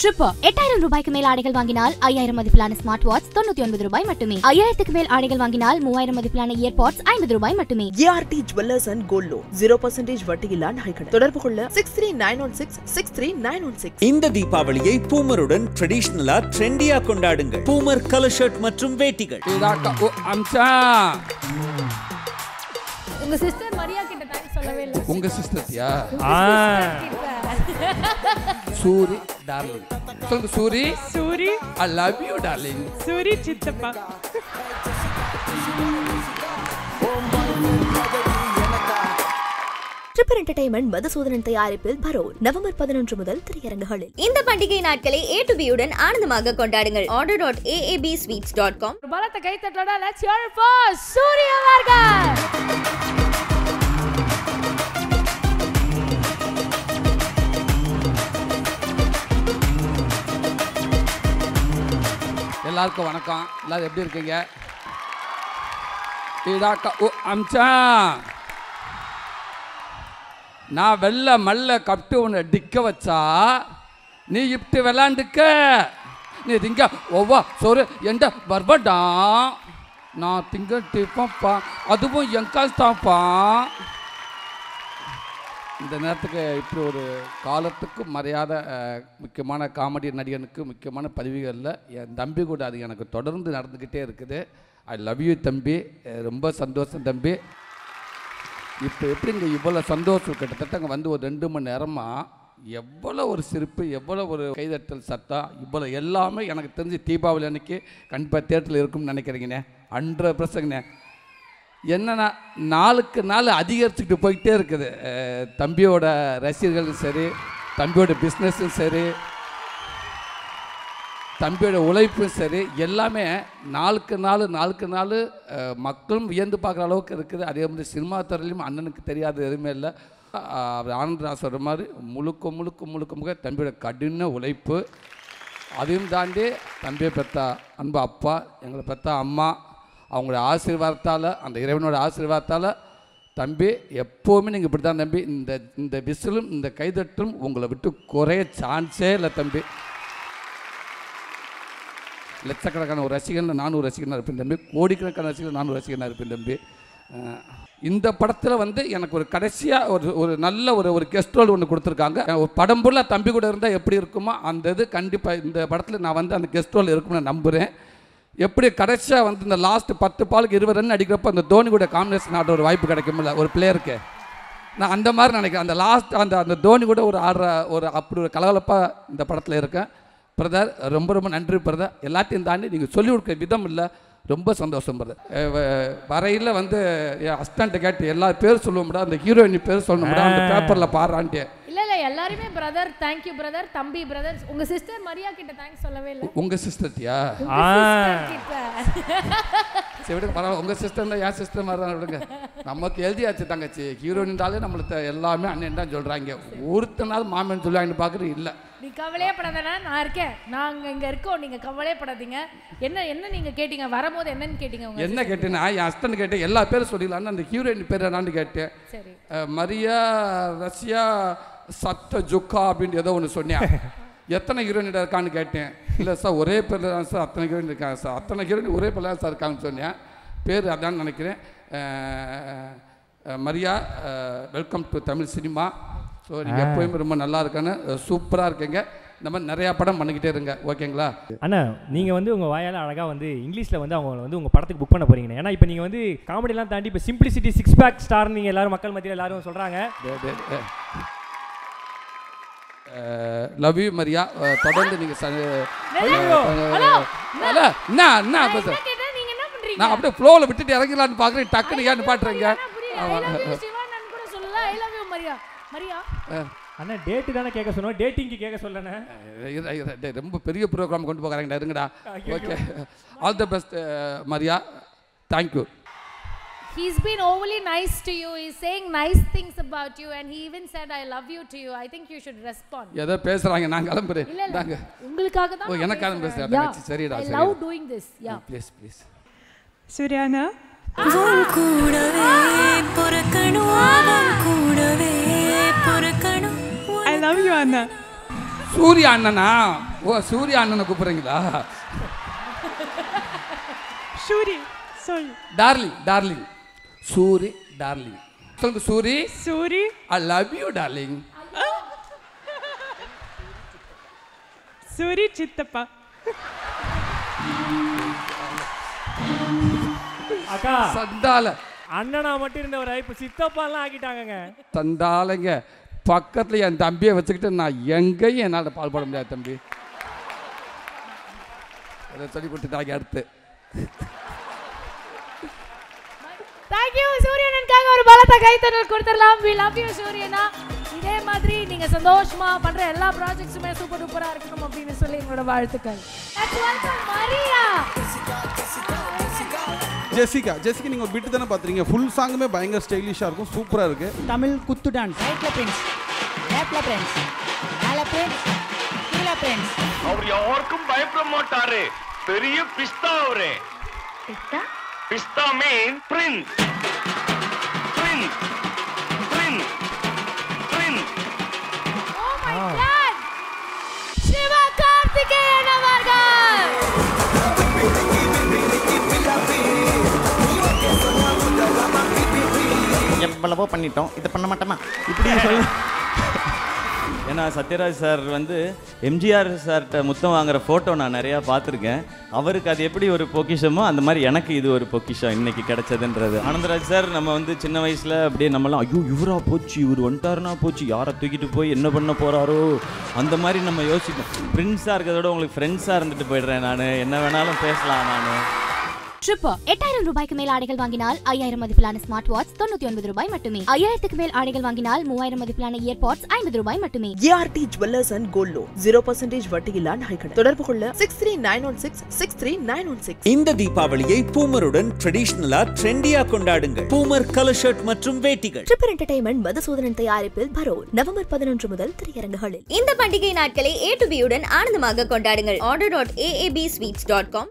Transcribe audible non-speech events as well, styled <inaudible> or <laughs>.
Tripper எட்டாயிரம் ரூபாய்க்கு மேல் ஆடைகள் வாங்கினால் ஐயாயிரம் மதிப்பிலான ஸ்மார்ட் வாட்ச் தொண்ணூத்தி ஒன்பது ரூபாய் மட்டுமே. ஐயாயிரத்துக்கு மேல் ஆடைகள் வாங்கினால் மூவாயிரம் மதிப்பிலான இயர்பாட்ஸ் ஐம்பது ரூபாய் மட்டுமே. ART jewellers and gold loan zero percentage வட்டியில்லா நகைக்கடை தொடர்பு கொள்ள six three nine one six six three nine one six இந்த தீபாவளியை பூமருடன் ட்ரெடிஷனலா ட்ரெண்டியா கொண்டாடுங்கள். பூமர் கலர் ஷர்ட் மற்றும் வேட்டிகள். உங்க சிஸ்டர் மரியா கிட்ட சொல்லவே இல்லை. உங்க கிட்ட. சூரி. டார்லிங் சொல்லுங்க Suri Suri I love you darling Suri சித்தப்பா ட்ரிப்பர் என்டர்டைன்மெண்ட் மதுசூதனன் தயாரிப்பில் பரோல். நவம்பர் பதினொன்று முதல் திரையரங்குகளில். இந்த பண்டிகை நாட்களை ஏ டு பியுடன் ஆனந்தமாக கொண்டாடுங்கள். Order dot AAP sweets dot com பலத்த கை தட்டலோட லெட்ஸ் ஹியர் ஃபார் சூர்யா எல்லாருக்கும் வணக்கம். எல்லாரும் எப்படி இருக்கீங்க? இதாக்கா ஓ நான் வெள்ள மல்ல கப்ட்டு உன்னை டிக்க வச்சா நீ இப்படி விளாண்டுக்க. நீ திங்க ஒவ்வா சொரு எந்த பர்படா. நான் திங்க டிப்பப்பா அதுவும் என் தான்ப்பா. இந்த நேரத்துக்கு இப்படி ஒரு காலத்துக்கு மரியாதை முக்கியமான காமெடி நடிகனுக்கு முக்கியமான பதவிகளில் என் தம்பி கூட அது எனக்கு தொடர்ந்து நடந்துக்கிட்டே இருக்குது. ஐ லவ் யூ தம்பி. ரொம்ப சந்தோஷம் தம்பி. இப்போ எப்படிங்க இவ்வளோ சந்தோஷம்? கிட்டத்தட்ட அங்கே வந்து ஒரு ரெண்டு மணி நேரமாக எவ்வளோ ஒரு சிரிப்பு எவ்வளோ ஒரு கைதட்டல் சத்தம் இவ்வளோ எல்லாமே எனக்கு தெரிஞ்சு தீபாவளி அன்னைக்கு கண்டிப்பாக தேட்டரில் இருக்கும்னு நினைக்கிறீங்கண்ணே. ஹண்ட்ரட் பர்சன்ட்ண்ணே என்னன்னா நாளுக்கு நாள் அதிகரிச்சுக்கிட்டு போயிட்டே இருக்குது. தம்பியோட ரசிகர்களும் சரி தம்பியோட பிஸ்னஸும் சரி தம்பியோட உழைப்பும் சரி எல்லாமே நாளுக்கு நாள் நாளுக்கு நாள் மக்களும் வியந்து பார்க்குற அளவுக்கு இருக்குது. அதே மாதிரி சினிமா துறையிலும் அண்ணனுக்கு தெரியாத எதுவுமே இல்லை. அவர் ஆனந்தராஜ் சொல்கிற மாதிரி முழுக்க முழுக்க முழுக்க முழுக்க தம்பியோட கடின உழைப்பு. அதையும் தாண்டி தம்பியை பெற்ற அன்பு அப்பா எங்களை பெற்ற அம்மா அவங்களோட ஆசீர்வாதத்தால் அந்த இறைவனோட ஆசீர்வாதத்தால் தம்பி எப்போவுமே நீங்கள் இப்படி தான் தம்பி இந்த இந்த விசிலும் இந்த கைதட்டும் உங்களை விட்டு குறைய சான்ஸே இல்லை தம்பி. லட்சக்கணக்கான ஒரு ரசிகன் நானூறு ரசிகனாக இருப்பேன் தம்பி. கோடிக்கணக்கான ரசிகன் நானூறு ரசிகனாக இருப்பேன் தம்பி. இந்த படத்தில் வந்து எனக்கு ஒரு கடைசியாக ஒரு ஒரு நல்ல ஒரு ஒரு கெஸ்ட் ரோல் ஒன்று கொடுத்துருக்காங்க. ஒரு படம் பொருளாக தம்பி கூட இருந்தால் எப்படி இருக்குமோ அந்த இது கண்டிப்பாக இந்த படத்தில் நான் வந்து அந்த கெஸ்ட் ரோல் இருக்கும்னு நம்புகிறேன் எப்படி கடைசியாக வந்து இந்த லாஸ்ட்டு பத்து பாலுக்கு இருபது ரன் அடிக்கிறப்ப அந்த தோனி கூட காம்பினேஷன் ஆடுற ஒரு வாய்ப்பு கிடைக்கும்ல ஒரு பிளேயருக்கு நான் அந்த மாதிரி நினைக்கிறேன். அந்த லாஸ்ட் அந்த அந்த தோனி கூட ஒரு ஆடுற ஒரு அப்படி ஒரு கலகலப்பாக இந்த படத்தில் இருக்கேன். பிரதர் ரொம்ப ரொம்ப நன்றி பிரதர் எல்லாத்தையும் தாண்டி நீங்கள் சொல்லிக் கொடுக்க விதம் இல்லை. ரொம்ப சந்தோஷம் பிரதர் வரையில் வந்து என் ஹஸ்பண்ட்டை கேட்டு எல்லா பேர் சொல்லுவோம்டா அந்த ஹீரோயின் பேர் சொல்லணும்டா அந்த பேப்பரில் பாடுறான்ட்டு. இல்ல இல்ல எல்லாருமே பிரதர் தேங்க் யூ பிரதர் தம்பி பிரதர் உங்க சிஸ்டர் மரியா கிட்ட தேங்க்ஸ் சொல்லவே இல்லை. உங்கள் சிஸ்டர்த்தியா சரி விடுங்க பரவாயில்ல. உங்கள் சிஸ்டர் தான் என் சிஸ்டர் மாதிரி தான் விடுங்க. நமக்கு எழுதியாச்சு தங்கச்சி. ஹீரோயின்டாலே நம்மளுக்கு எல்லாமே அண்ணன் தான் சொல்கிறாங்க ஒருத்தனாவது மாமன் சொல்லுவாங்கன்னு பார்க்குறது இல்லை. நீ கவலையே படாதண்ணா நான் இருக்கேன். நாங்க இங்க இருக்கோம் நீங்க கவலையே படாதீங்க என்ன என்ன நீங்க கேட்டீங்க? வரும்போது என்னன்னு கேட்டீங்க உங்க என்ன கேட்டேன்னா என் ஹஸ்பண்ட் கேட்டேன் எல்லா பேரும் சொல்லிடலான்னு அந்த ஹீரோயின் பேர் என்னான்னு கேட்டேன். சரி. மரியா ரஷ்யா சத்த ஜுக்கா அப்படின்னு ஏதோ ஒன்று சொன்னேன். <laughs> எத்தனை ஹீரோயின் இருக்கான்னு கேட்டேன். இல்லை சார் ஒரே பேரில் தான் சார் அத்தனை ஹீரோயின் இருக்காங்க சார் அத்தனை ஹீரோயின் ஒரே பேரில் தான் சார் இருக்காங்கன்னு சொன்னேன். பேர் அதான் நினைக்கிறேன். Maria welcome to Tamil cinema so நீங்கள் எப்போயுமே ரொம்ப நல்லா இருக்கான்னு சூப்பராக இருக்கீங்க. இந்த மாதிரி நிறையா படம் பண்ணிக்கிட்டே இருங்க. ஓகேங்களா? அண்ணா நீங்கள் வந்து உங்கள் வாயால் அழகாக வந்து இங்கிலீஷில் வந்து அவங்க வந்து உங்கள் படத்துக்கு புக் பண்ண போறீங்க ஏன்னா இப்போ நீங்கள் வந்து காமெடிலாம் தாண்டி இப்போ சிம்பிளிசிட்டி சிக்ஸ் பேக் ஸ்டார் நீங்கள் எல்லாரும் மக்கள் மத்தியில் எல்லாரும் சொல்கிறாங்க லவ் யூ மரியா. தொடர்ந்து நீங்கள் நான் அப்படியே ஃப்ளோவில் விட்டுட்டு இறங்கலான்னு பார்க்குறேன் டக்குன்னு ஏன்னு பாட்டுறீங்க. ஐ யூ கூட யூ மரியா அண்ணா டேட்டு தானே கேட்க சொன்னோம் டேட்டிங்க்கு கேட்க சொல்லண்ணே ரொம்ப பெரிய ப்ரோக்ராம் கொண்டு போகிறாங்கடா இருங்கடா okay all the best Maria thank you He's been overly nice to you. He's saying nice things about you, and he even said, "I love you" to you. I think you should respond. ஏதோ பேசுகிறாங்க நான் கிளம்புறேன் தாங்க உங்களுக்காக தான் ஓ. பேசுறேன். Yeah. தங்கச்சி, சரிடா, I சரிடா. love doing this. Yeah. Please please சூர்யானா உன் கூடவே பொறுக்கணும் அவன் கூடவே பொறுக்கணும் ஐ லவ் யூ அண்ணா சூர்யா அண்ணனா? ஓ சூர்யா அண்ணனை கூப்பிடுறீங்களா? சூரி சொல் டார்லிங் டார்லிங் சூரி டார்லிங் சொல்லுங்க Soori. Soori. I love you darling Soori சித்தப்பா. அக்கா. சந்தால அண்ணனா மட்டும் இருந்தவரை இப்போ சித்தப்பாலாம் ஆக்கிட்டாங்கங்க. சந்தாலைங்க பக்கத்தில் என் தம்பியை வச்சுக்கிட்டு நான் எங்கேயும் என்னால் பால்பட முடியாது தம்பி. அதை சொல்லி கொடுத்துட்டாங்க அடுத்து. தேங்க்யூ சூரியனனுக்காக ஒரு பலத்த கைத்தறல் கொடுத்துடலாம். வி லவ் யூ சூரியனா. இதே மாதிரி நீங்க சந்தோஷமா பண்ற எல்லா ப்ராஜெக்ட்ஸுமே சூப்பர் டூப்பரா இருக்கணும் அப்படின்னு சொல்லி எங்களோட வாழ்த்துக்கள். மரியா ஜெசிகா ஜெசிகா நீங்கள் ஒரு பிட்டு தானே பார்த்துறீங்க ஃபுல் சாங்குமே பயங்கர ஸ்டைலிஷாக இருக்கும். சூப்பராக இருக்குது தமிழ் குத்து டான்ஸ் ரைட்ல பிரின்ஸ் லெஃப்ட்ல பிரின்ஸ் மேல பிரின்ஸ் கீழே பிரின்ஸ் அவர் யாருக்கும் பயப்பட மாட்டாரு. பெரிய பிஸ்தா அவரு. பிஸ்தா? மீன் பிரின்ஸ் பிரின்ஸ் பிரின்ஸ் எவ்வளவோ பண்ணிட்டோம். இதை பண்ண மாட்டோமா? இப்படி சொல்ல <laughs> ஏன்னா சத்யராஜ் சார் வந்து எம்ஜிஆர் சார்கிட்ட முத்தம் வாங்குற ஃபோட்டோ நான் நிறையா பார்த்துருக்கேன். அவருக்கு அது எப்படி ஒரு பொக்கிஷமோ அந்த மாதிரி எனக்கு இது ஒரு பொக்கிஷம் இன்னைக்கு கிடைச்சதுன்றது. ஆனந்தராஜ் சார் நம்ம வந்து சின்ன வயசில் அப்படியே நம்மலாம் ஐயோ இவரா போச்சு இவர் வந்துட்டாருனா போச்சு யாரை தூக்கிட்டு போய் என்ன பண்ண போகிறாரோ அந்த மாதிரி நம்ம யோசிப்போம். ஃப்ரெண்ட்ஸாக இருக்கிறத விட உங்களுக்கு ஃப்ரெண்ட்ஸாக இருந்துட்டு போயிடுறேன் நான். என்ன வேணாலும் பேசலாம் நான். ட்ரிப்பர் எட்டாயிரம் ரூபாய்க்கு மேல் ஆடைகள் வாங்கினால் ஐயாயிரம் மதிப்பிலான ஸ்மார்ட் வாட்ச் தொண்ணூத்தி ஒன்பது ரூபாய் மட்டுமே. ஐயாயிரத்துக்கு மேல் ஆடைகள் வாங்கினால் மூவாயிரம் மதிப்பிலான இயர்பாட்ஸ் ஐம்பது ரூபாய் மட்டுமே. ART jewellers and gold loan zero percentage வட்டியில்லா நகைக்கடை தொடர்பு கொள்ள six three nine one six six three nine one six இந்த தீபாவளியை பூமருடன் ட்ரெடிஷ்னலா ட்ரெண்டியா கொண்டாடுங்கள். பூமர் கலர் ஷர்ட் மற்றும் வேட்டிகள். ட்ரிப்பர் என்டர்டைன்மெண்ட் மதுசூதனன் தயாரிப்பில் பரோல் நவம்பர் பதினொன்று முதல் திரையரங்குகளில். இந்த பண்டிகை நாட்களை ஏ டு பியுடன் ஆனந்தமாக கொண்டாடுங்கள். Order dot AAP sweets dot com